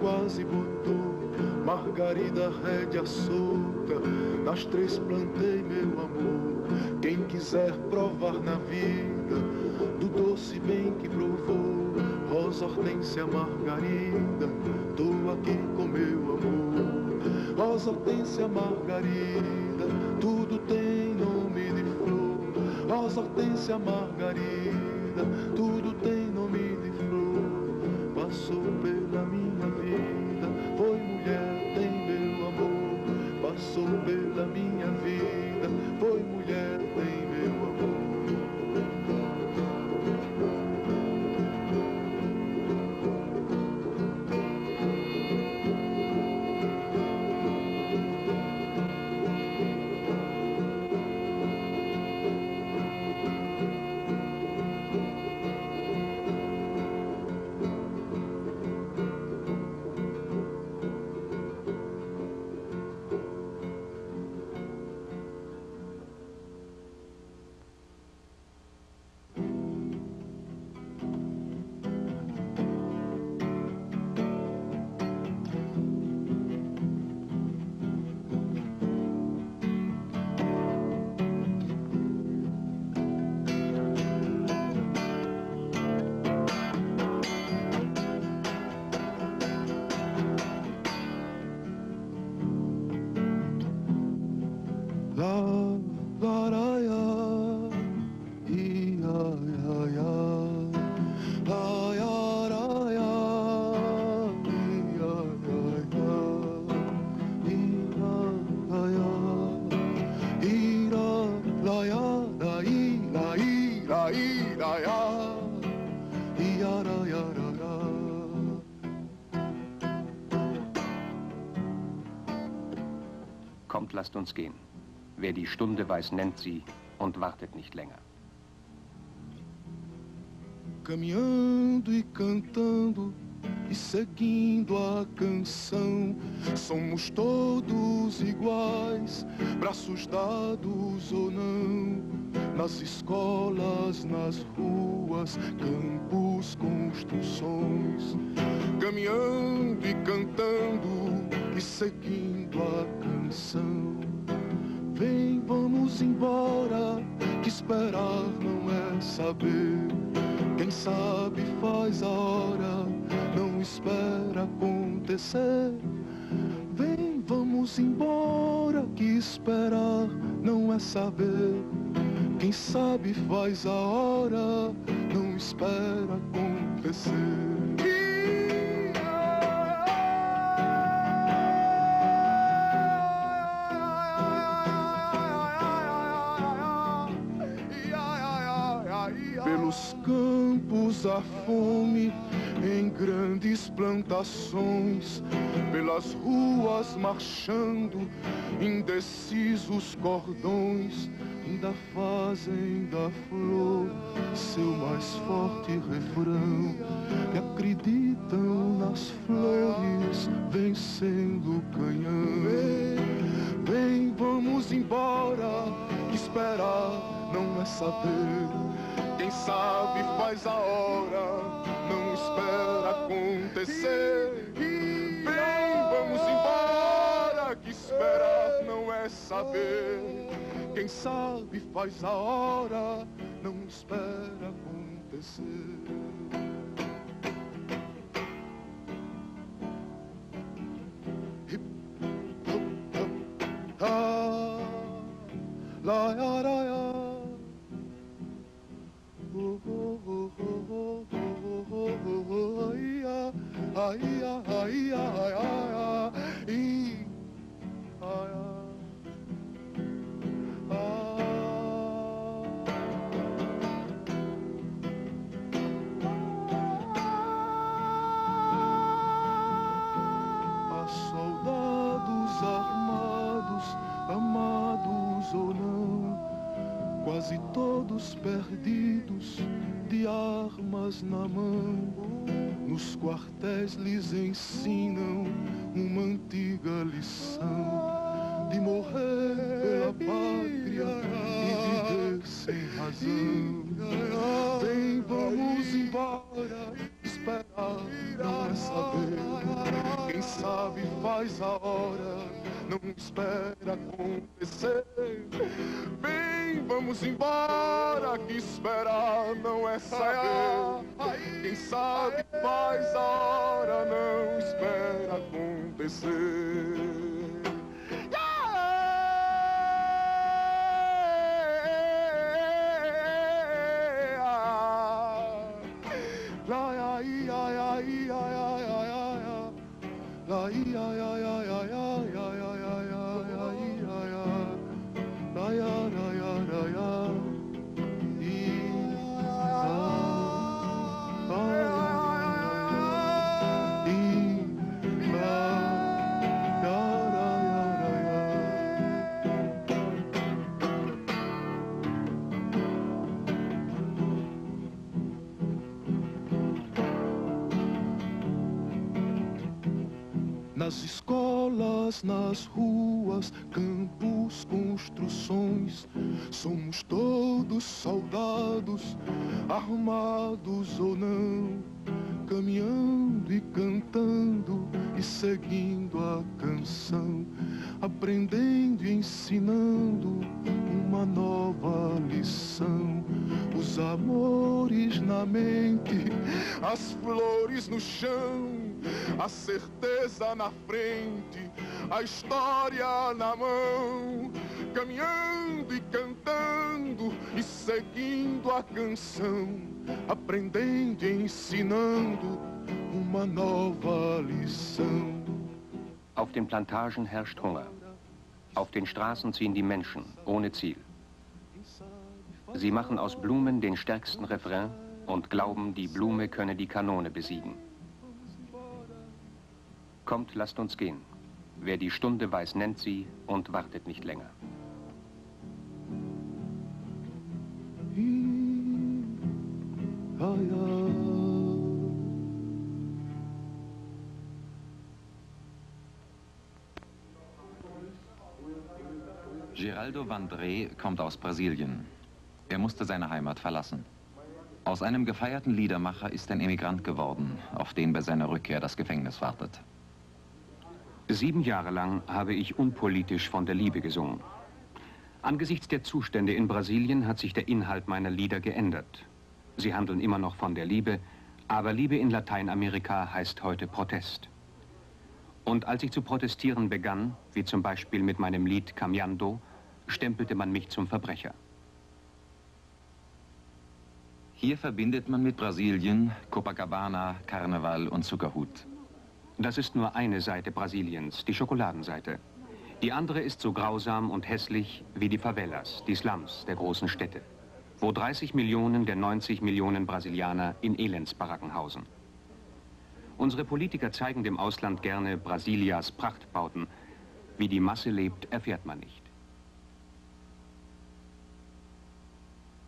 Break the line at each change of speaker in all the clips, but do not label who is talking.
Quase botou, Margarida rédea solta, nas três plantei meu amor. Quem quiser provar na vida, do doce bem que provou, Rosa, Hortência, Margarida, tô aqui com meu amor. Rosa, Hortência, Margarida, tudo tem nome de flor. Rosa, Hortência, Margarida, tudo tem nome de flor. Passou pela minha vida, foi mulher, tem meu amor. Passou pela minha vida, foi mulher, tem meu amor.
Kommt, lasst uns gehen. Wer die Stunde weiß, nennt sie und wartet nicht länger.
Caminhando e cantando e seguindo a canção, somos todos iguais, braços dados ou não. Nas escolas, nas ruas, campos, construções, caminhando e cantando e seguindo a canção. Vem, vamos embora, que esperar não é saber. Quem sabe faz a hora, não espera acontecer. Vem, vamos embora, que esperar não é saber. Quem sabe faz a hora, não espera acontecer. Campos a fome, em grandes plantações, pelas ruas marchando, indecisos cordões, da fazem da flor seu mais forte refrão, que acreditam nas flores vencendo o canhão. Vem, vamos embora, que esperar não é saber. Quem sabe faz a hora, não espera acontecer. Vem, vamos embora, que esperar não é saber. Quem sabe faz a hora, não espera acontecer. La, ya, la, perdidos de armas na mão, nos quartéis lhes ensinam uma antiga lição de morrer pela pátria e viver sem razão. la la la la la escolas, nas ruas, campos, construções, somos todos soldados, armados ou não, caminhando e cantando e seguindo a canção, aprendendo e ensinando uma nova lição. Os amores na mente, as flores no chão a certeza na frente, a história na mão, caminhando e cantando e seguindo a canção, aprendendo e ensinando uma nova lição.
Auf den Plantagen herrscht Hunger. Auf den Straßen ziehen die Menschen ohne Ziel. Sie machen aus Blumen den stärksten Refrain und glauben, die Blume könne die Kanone besiegen. Kommt, lasst uns gehen. Wer die Stunde weiß, nennt sie und wartet nicht länger.
Geraldo Vandré kommt aus Brasilien. Er musste seine Heimat verlassen. Aus einem gefeierten Liedermacher ist ein Emigrant geworden, auf den bei seiner Rückkehr das Gefängnis wartet.
Sieben Jahre lang habe ich unpolitisch von der Liebe gesungen. Angesichts der Zustände in Brasilien hat sich der Inhalt meiner Lieder geändert. Sie handeln immer noch von der Liebe, aber Liebe in Lateinamerika heißt heute Protest. Und als ich zu protestieren begann, wie zum Beispiel mit meinem Lied Cambiando, stempelte man mich zum Verbrecher.
Hier verbindet man mit Brasilien Copacabana, Karneval und Zuckerhut.
Das ist nur eine Seite Brasiliens, die Schokoladenseite. Die andere ist so grausam und hässlich wie die Favelas, die Slums der großen Städte, wo 30 Millionen der 90 Millionen Brasilianer in Elendsbaracken hausen. Unsere Politiker zeigen dem Ausland gerne Brasilias Prachtbauten. Wie die Masse lebt, erfährt man nicht.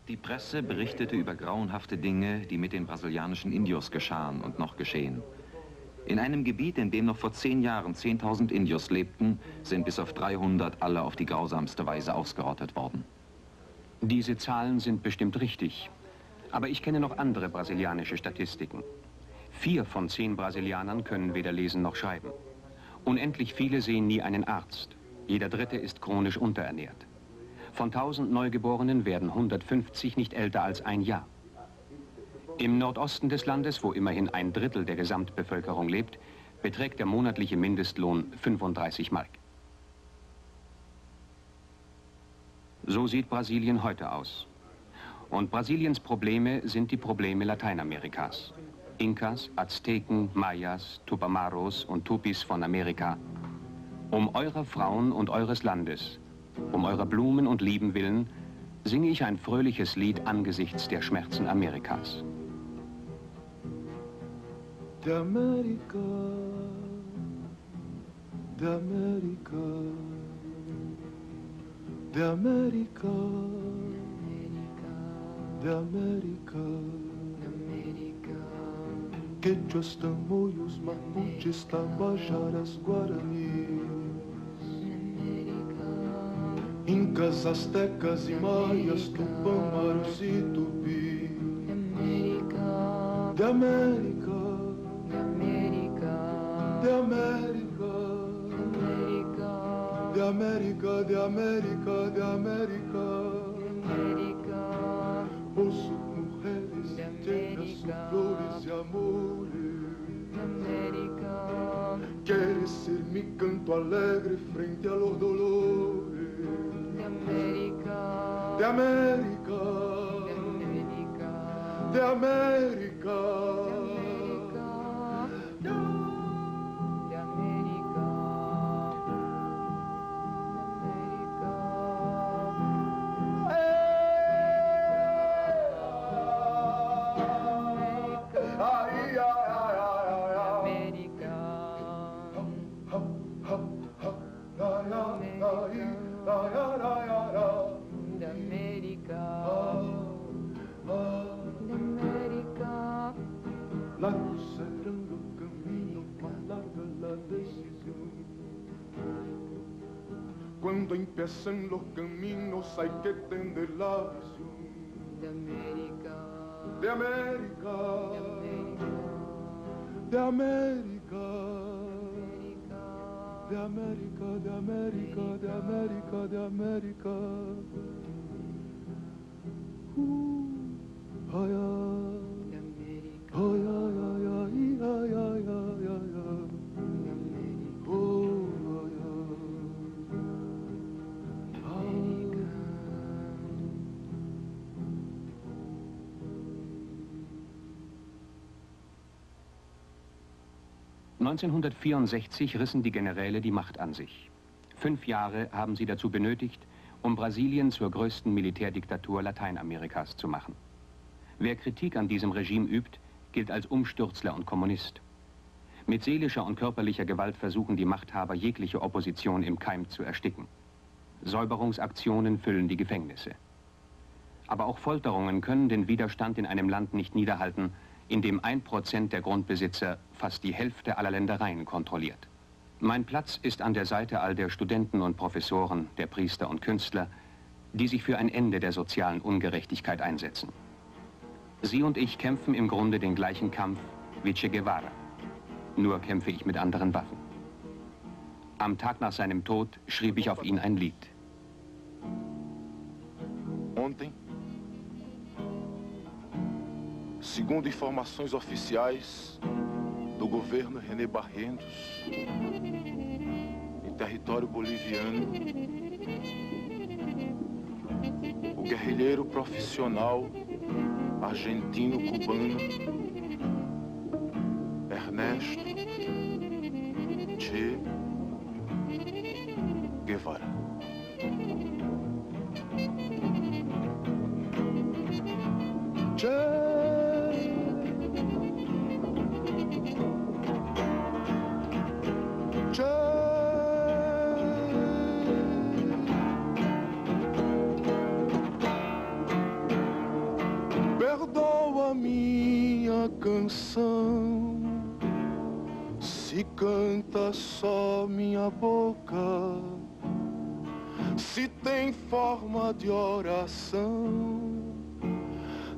Die Presse berichtete über grauenhafte Dinge, die mit den brasilianischen Indios geschahen und noch geschehen. In einem Gebiet, in dem noch vor zehn Jahren 10.000 Indios lebten, sind bis auf 300 alle auf die grausamste Weise ausgerottet worden.
Diese Zahlen sind bestimmt richtig. Aber ich kenne noch andere brasilianische Statistiken. Vier von zehn Brasilianern können weder lesen noch schreiben. Unendlich viele sehen nie einen Arzt. Jeder Dritte ist chronisch unterernährt. Von 1000 Neugeborenen werden 150 nicht älter als ein Jahr. Im Nordosten des Landes, wo immerhin ein Drittel der Gesamtbevölkerung lebt, beträgt der monatliche Mindestlohn 35 Mark. So sieht Brasilien heute aus. Und Brasiliens Probleme sind die Probleme Lateinamerikas. Inkas, Azteken, Mayas, Tupamaros und Tupis von Amerika. Um eurer Frauen und eures Landes, um eurer Blumen und Lieben willen, singe ich ein fröhliches Lied angesichts der Schmerzen Amerikas.
De América, de América, de América, de América. Quechuas, tamoios, mapuches, tabajaras, guaranis. Incas, astecas e maias, tupamaros e tupi. De América.
América,
de América, de América. América. De llenas
América.
flores e amores.
De América.
Quieres ser mi canto alegre frente a los dolores.
De América.
De América.
De América.
De América. Cuando empiezan los caminos hay que tender la visión
De América.
de América,
De América.
de América, de América, de América, de América, de América. Uh, ay, ay,
1964 rissen die Generäle die Macht an sich. Fünf Jahre haben sie dazu benötigt, um Brasilien zur größten Militärdiktatur Lateinamerikas zu machen. Wer Kritik an diesem Regime übt, gilt als Umstürzler und Kommunist. Mit seelischer und körperlicher Gewalt versuchen die Machthaber jegliche Opposition im Keim zu ersticken. Säuberungsaktionen füllen die Gefängnisse. Aber auch Folterungen können den Widerstand in einem Land nicht niederhalten, in dem ein Prozent der Grundbesitzer fast die Hälfte aller Ländereien kontrolliert. Mein Platz ist an der Seite all der Studenten und Professoren, der Priester und Künstler, die sich für ein Ende der sozialen Ungerechtigkeit einsetzen. Sie und ich kämpfen im Grunde den gleichen Kampf wie Che Guevara. Nur kämpfe ich mit anderen Waffen. Am Tag nach seinem Tod schrieb ich auf ihn ein Lied.
Ontem, segundo informações oficiais do governo René Barrentos, em território boliviano, o guerrilheiro profissional argentino-cubano Ernesto Che Guevara. Se tem forma de oração,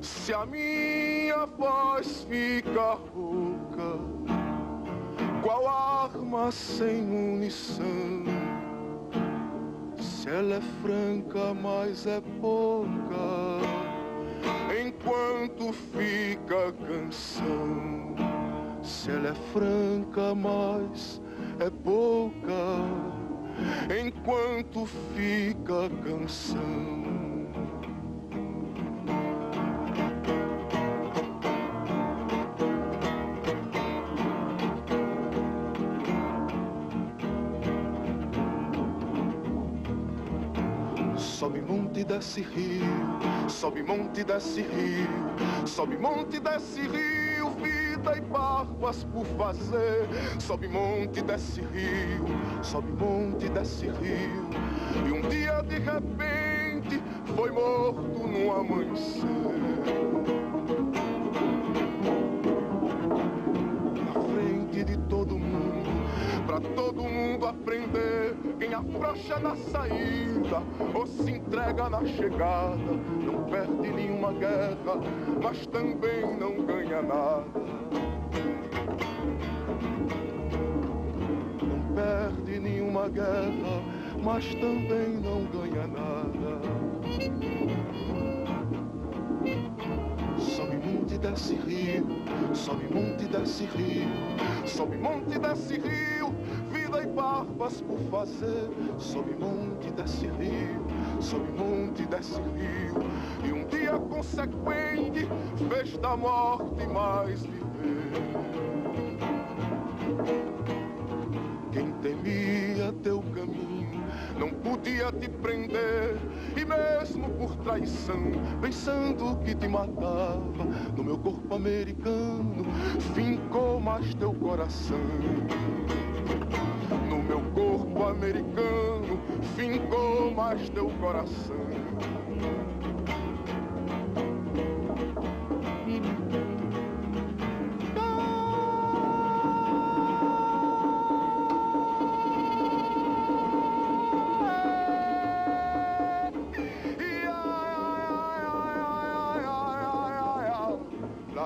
se a minha voz fica rouca, qual arma sem munição? Se ela é franca, mas é pouca, enquanto fica a canção. Se ela é franca, mas é pouca, enquanto fica a canção. Sobe monte, desce rio, sobe monte, desce rio, sobe monte, desce rio, vida e barbas por fazer. Sobe monte, desce rio, sobe monte, desce rio, e um dia de repente foi morto no amanhecer. Quem afrouxa na saída ou se entrega na chegada, não perde nenhuma guerra, mas também não ganha nada. Não perde nenhuma guerra, mas também não ganha nada. Sobe monte, desce rio, sobe monte, desce rio, sobe monte, desce rio, vida e barbas por fazer. Sobe monte, desce rio, sobe monte, desce rio, e um dia consequente fez da morte mais viver. Podia te prender, e mesmo por traição, pensando que te matava, no meu corpo americano fincou mais teu coração. No meu corpo americano fincou mais teu coração.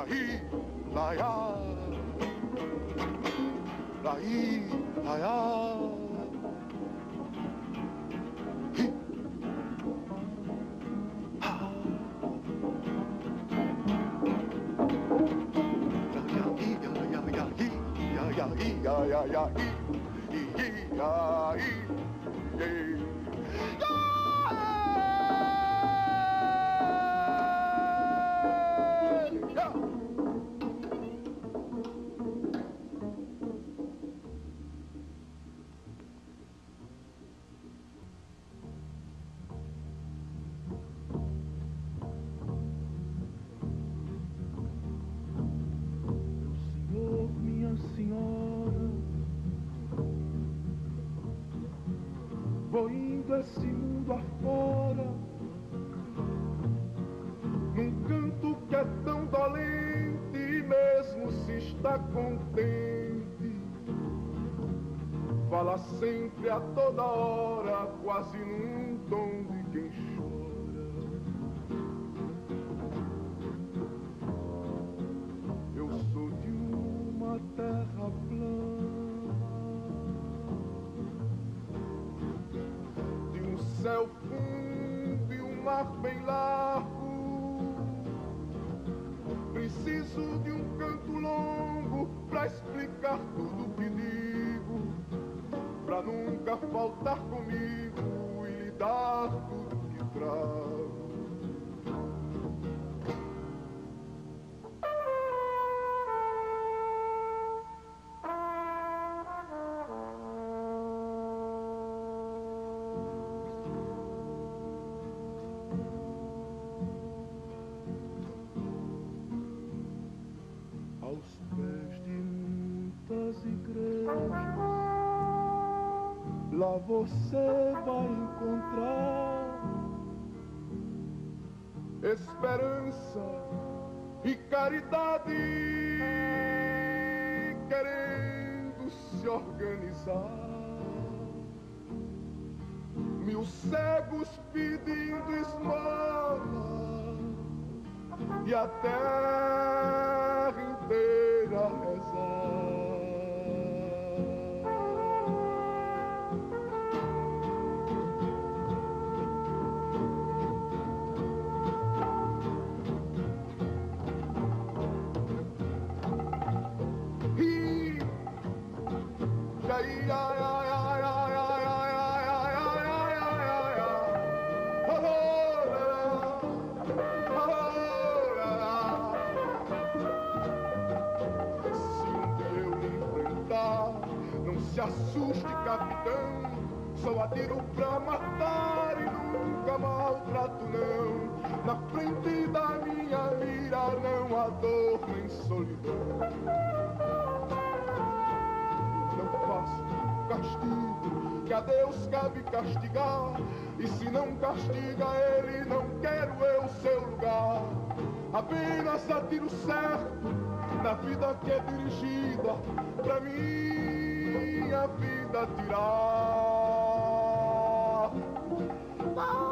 להיא, ליד, להיא, ליד. Vou indo esse mundo afora, num canto que é tão dolente, mesmo se está contente, fala sempre a toda hora, quase num tom de quem chora. Nunca faltar comigo e lhe dar tudo que trago. Você vai encontrar esperança e caridade querendo se organizar. Mil cegos pedindo esmola e a Só atiro pra matar e nunca maltrato, não. Na frente da minha mira não há dor nem solidão. Não faço castigo, que a Deus cabe castigar. E se não castiga ele, não quero eu seu lugar. Apenas atiro certo na vida que é dirigida pra minha vida tirar. 宝。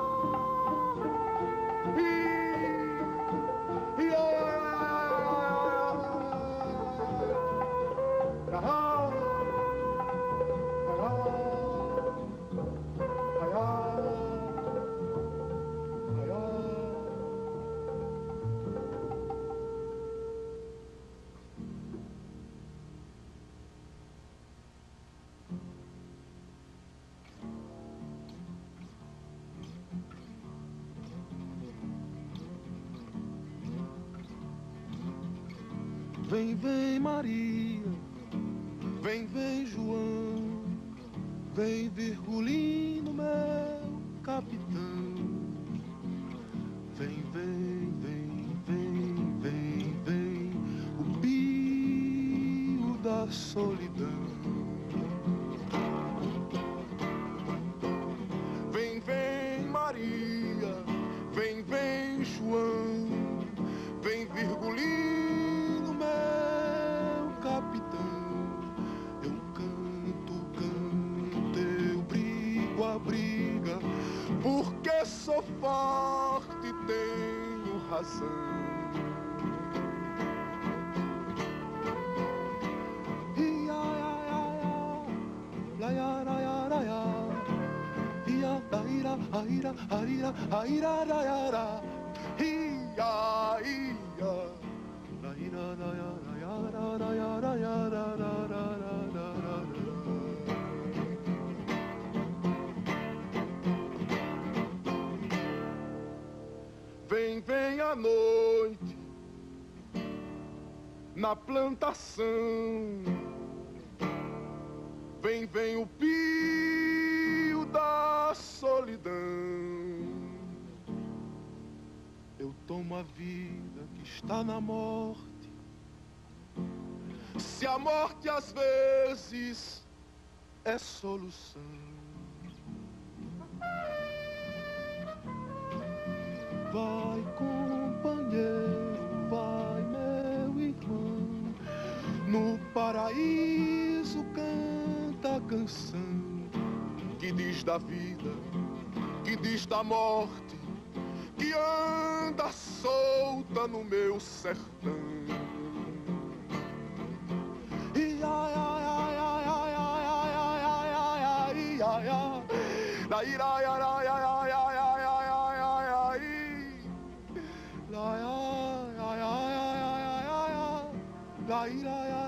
Vem, vem Maria, vem, vem João, vem Virgulino, meu capitão. Forte tenho razão. Na plantação. Vem, vem o pio da solidão. Eu tomo a vida que está na morte. Se a morte às vezes é solução. Vai, companheiro, paraíso canta a canção que diz da vida, que diz da morte, que anda solta no meu sertão. Ai, ai,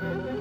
Mm-hmm.